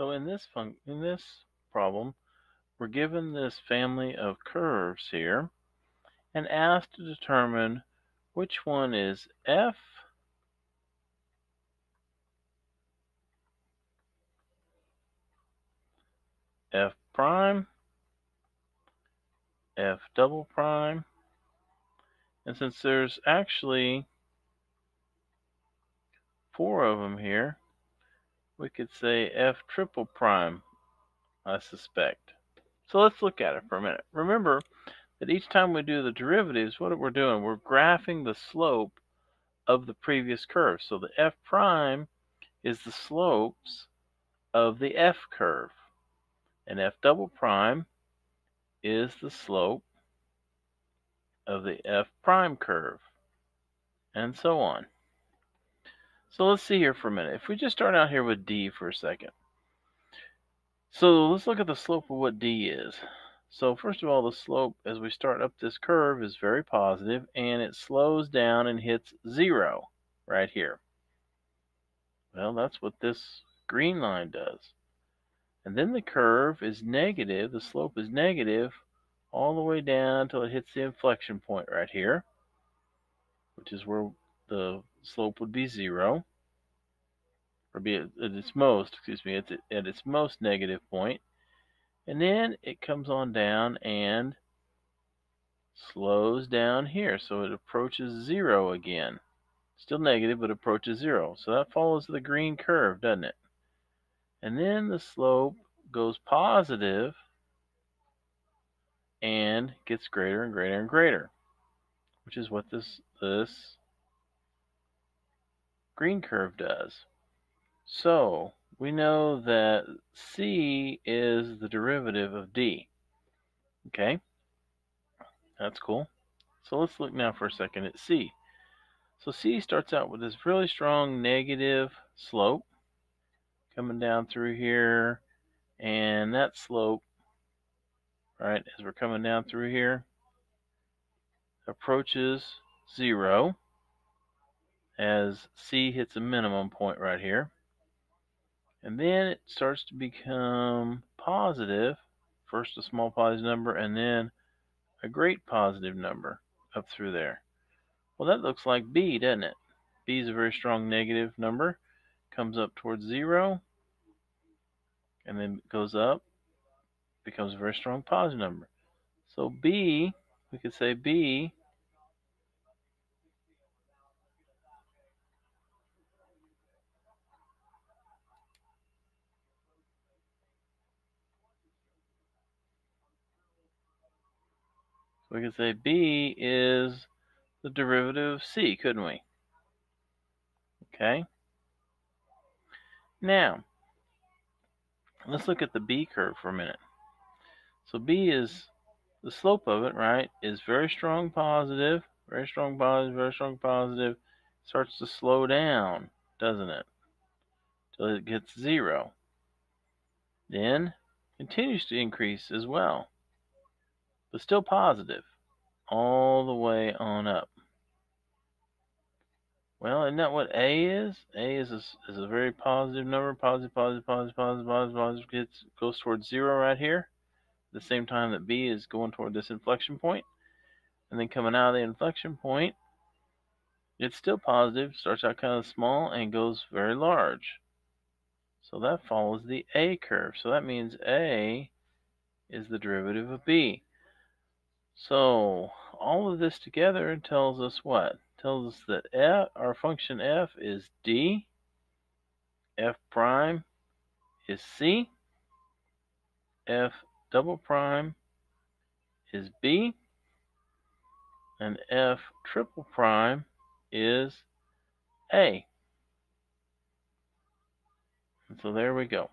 So in this in this problem, we're given this family of curves here and asked to determine which one is f f prime, f double prime, and since there's actually four of them here, we could say f triple prime, I suspect. So let's look at it for a minute. Remember that each time we do the derivatives, what we're doing, we're graphing the slope of the previous curve. So the f prime is the slopes of the f curve. And f double prime is the slope of the f prime curve. And so on. So let's see here for a minute. If we just start out here with D for a second. So let's look at the slope of what D is. So first of all, the slope as we start up this curve is very positive and it slows down and hits zero right here. Well, that's what this green line does. And then the curve is negative, the slope is negative all the way down until it hits the inflection point right here, which is where the slope would be zero, or be at, its most, excuse me, at, at its most negative point. And then it comes on down and slows down here. So it approaches zero again. Still negative, but approaches zero. So that follows the green curve, doesn't it? And then the slope goes positive and gets greater and greater and greater, which is what this, this green curve does. So we know that C is the derivative of D. Okay, that's cool. So let's look now for a second at C. So C starts out with this really strong negative slope coming down through here, and that slope, right, as we're coming down through here, approaches zero as C hits a minimum point right here. And then it starts to become positive. First a small positive number and then a great positive number up through there. Well, that looks like B, doesn't it? B is a very strong negative number. Comes up towards zero and then goes up, becomes a very strong positive number. So B, we could say B we could say B is the derivative of C, couldn't we? Okay. Now, let's look at the B curve for a minute. So B is the slope of it, right, is very strong positive, very strong positive, very strong positive. Starts to slow down, doesn't it? Till it gets zero. Then continues to increase as well but still positive all the way on up. Well, isn't that what A is? A is a, is a very positive number, positive, positive, positive, positive, positive, positive, gets, goes towards zero right here. At the same time that B is going toward this inflection point. And then coming out of the inflection point, it's still positive, starts out kind of small and goes very large. So that follows the A curve. So that means A is the derivative of B. So all of this together tells us what? Tells us that f, our function f is d, f prime is c, f double prime is b, and f triple prime is a. And so there we go.